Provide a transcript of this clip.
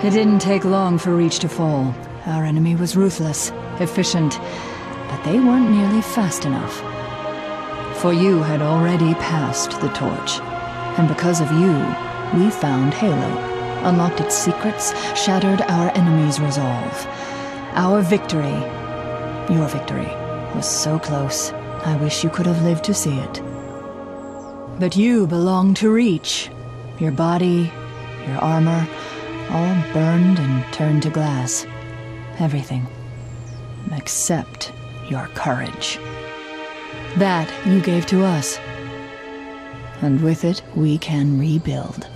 It didn't take long for Reach to fall. Our enemy was ruthless, efficient, but they weren't nearly fast enough. For you had already passed the torch, and because of you, we found Halo, unlocked its secrets, shattered our enemy's resolve. Our victory, your victory, was so close. I wish you could have lived to see it. But you belong to Reach. Your body, your armor, all burned and turned to glass. Everything. Except your courage. That you gave to us. And with it, we can rebuild.